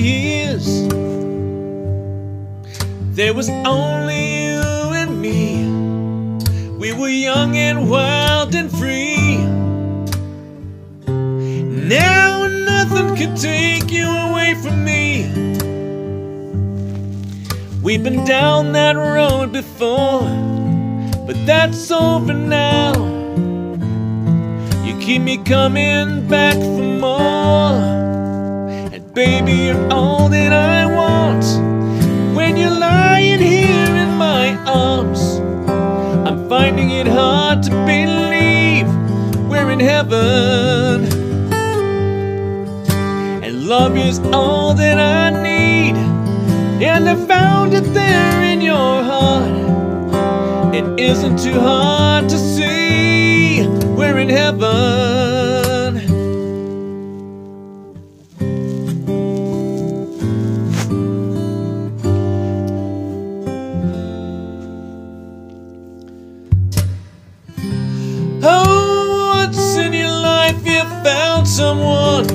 years, there was only you and me. We were young and wild and free. Now nothing can take you away from me. We've been down that road before, but that's over now. You keep me coming back for more. Baby, you're all that I want. When you're lying here in my arms, I'm finding it hard to believe we're in heaven. And love is all that I need. And I found it there in your heart. It isn't too hard to see found someone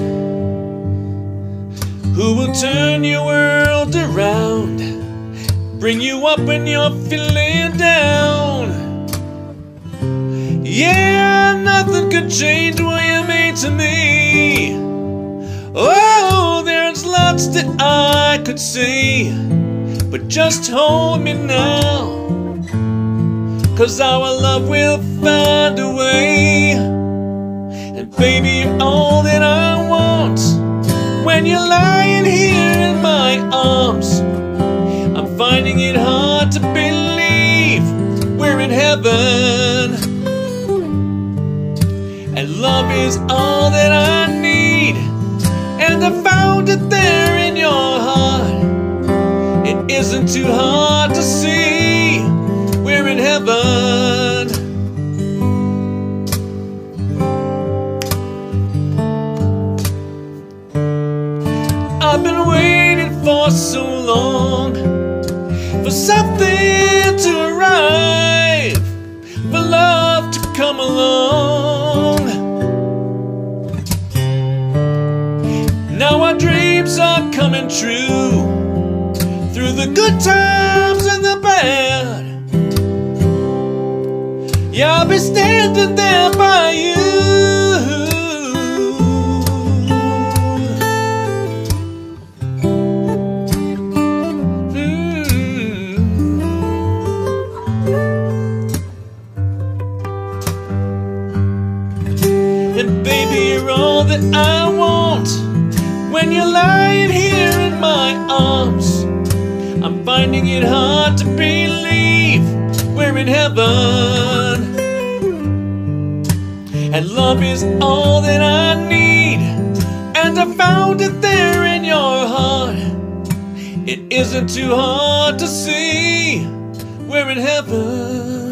who will turn your world around, bring you up when you're feeling down. Yeah, nothing could change what you made to me. Oh, there's lots that I could say, but just hold me now. Cause our love will find a way. Baby, you're all that I want. When you're lying here in my arms, I'm finding it hard to believe we're in heaven. And love is all that I need. And I found it there I've been waiting for so long for something to arrive, for love to come along. Now our dreams are coming true through the good times and the bad. Yeah, I'll be standing there by you. All that I want. When you're lying here in my arms, I'm finding it hard to believe we're in heaven. And love is all that I need. And I found it there in your heart. It isn't too hard to see we're in heaven.